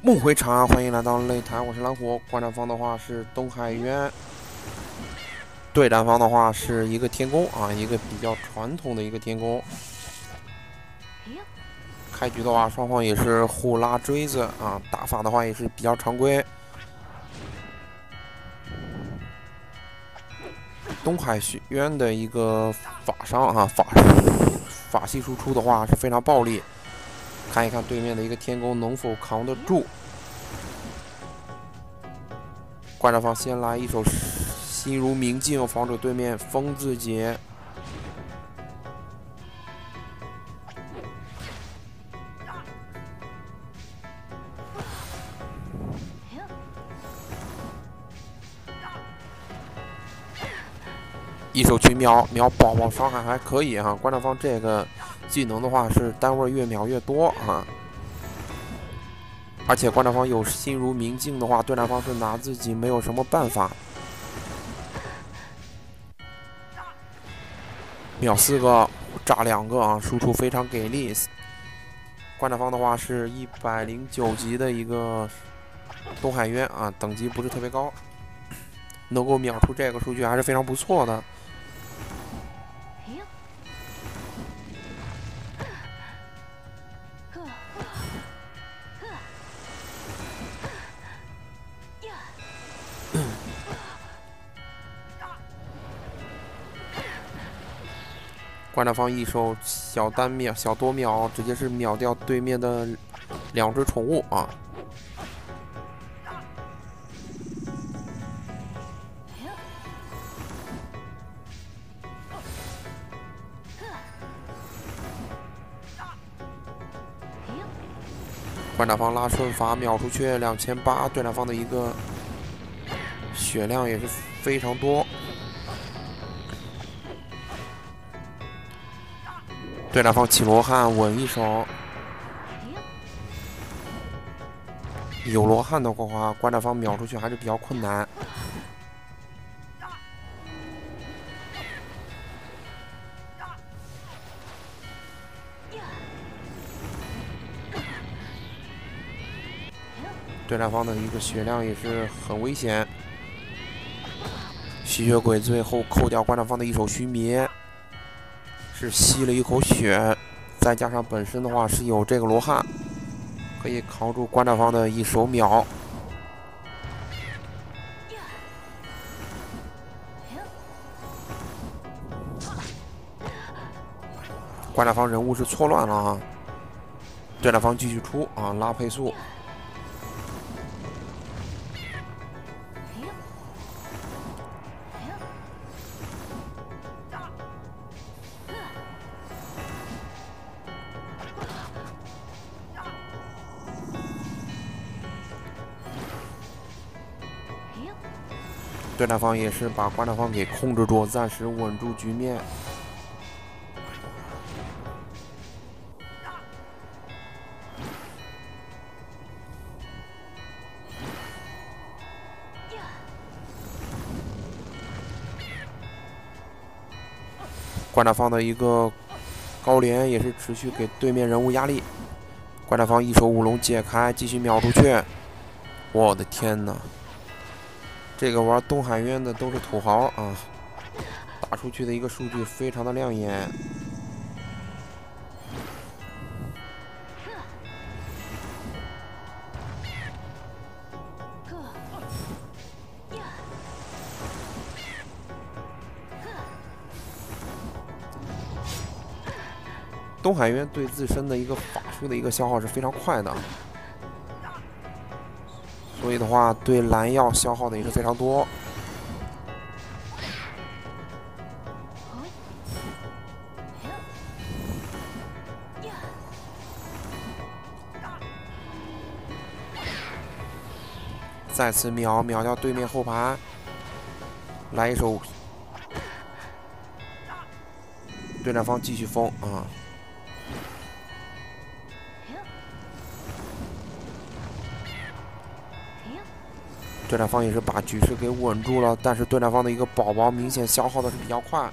梦回长安，欢迎来到擂台，我是蓝虎。观战方的话是东海渊，对战方的话是一个天宫啊，一个比较传统的一个天宫。开局的话，双方也是互拉锥子啊，打法的话也是比较常规。东海渊的一个法伤啊，法法系输出的话是非常暴力。看一看对面的一个天宫能否扛得住。观战方先来一手心如明镜，防止对面风字劫。一手群秒秒宝宝伤害还可以哈，观战方这个技能的话是单位越秒越多啊，而且观战方有心如明镜的话，对战方是拿自己没有什么办法。秒四个炸两个啊，输出非常给力。观战方的话是一百零九级的一个东海渊啊，等级不是特别高，能够秒出这个数据还是非常不错的。观战方一手小单秒、小多秒，直接是秒掉对面的两只宠物啊！观察方拉顺法秒出去两千八，对战方的一个血量也是非常多。对战方起罗汉稳一手，有罗汉的话，观察方秒出去还是比较困难。对战方的一个血量也是很危险，吸血鬼最后扣掉观战方的一手虚灭。是吸了一口血，再加上本身的话是有这个罗汉，可以扛住观战方的一手秒。观战方人物是错乱了啊！对战方继续出啊，拉配速。对战方也是把观战方给控制住，暂时稳住局面。观战方的一个高连也是持续给对面人物压力。观战方一手五龙解开，继续秒出去。我的天哪！这个玩东海渊的都是土豪啊，打出去的一个数据非常的亮眼。东海渊对自身的一个法术的一个消耗是非常快的。所以的话，对蓝药消耗的也是非常多。再次秒秒掉对面后排，来一手，对战方继续封啊。对战方也是把局势给稳住了，但是对战方的一个宝宝明显消耗的是比较快。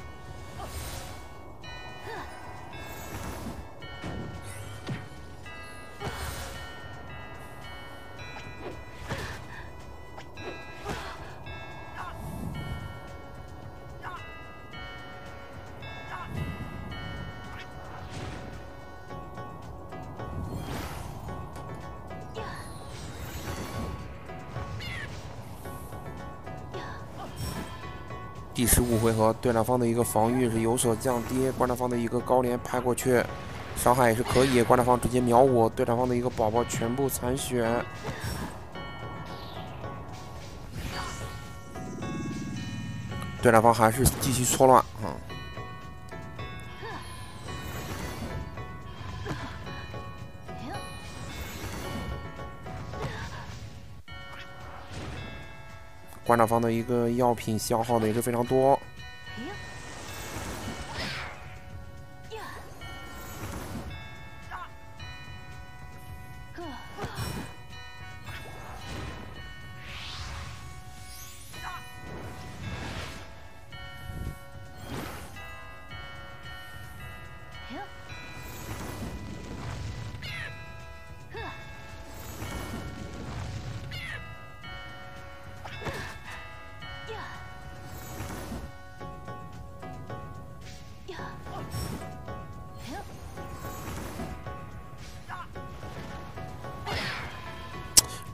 第十五回合，对战方的一个防御是有所降低，观察方的一个高连拍过去，伤害也是可以，观察方直接秒我，对战方的一个宝宝全部残血。对战方还是继续错乱啊！观察方的一个药品消耗的也是非常多。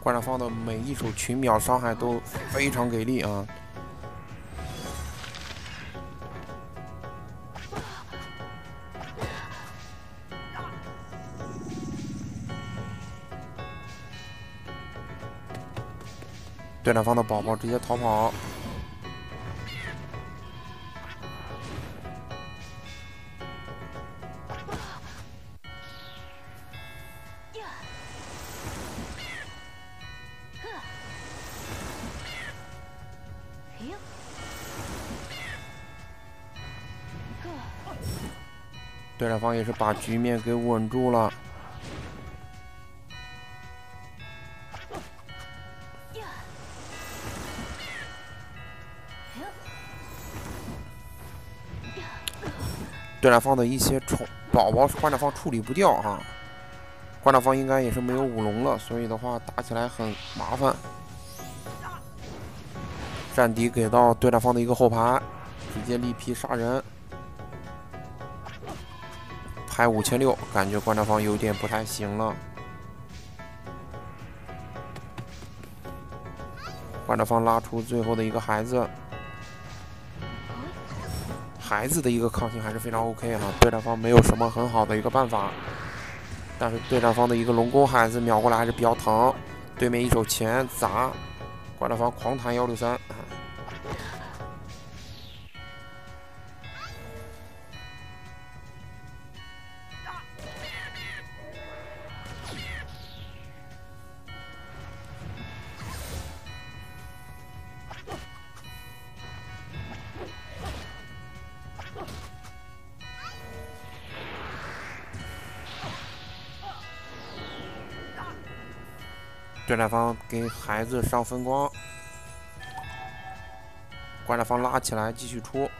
观察方的每一手群秒伤害都非常给力啊！对战方的宝宝直接逃跑。对战方也是把局面给稳住了。对战方的一些宠宝宝，观战方处理不掉哈。观战方应该也是没有舞龙了，所以的话打起来很麻烦。战敌给到对战方的一个后排，直接力劈杀人。拍五千六，感觉观察方有点不太行了。观察方拉出最后的一个孩子，孩子的一个抗性还是非常 OK 哈。对战方没有什么很好的一个办法，但是对战方的一个龙宫孩子秒过来还是比较疼。对面一手钱砸，观察方狂弹幺六三。对战方给孩子上分光，观战方拉起来继续出。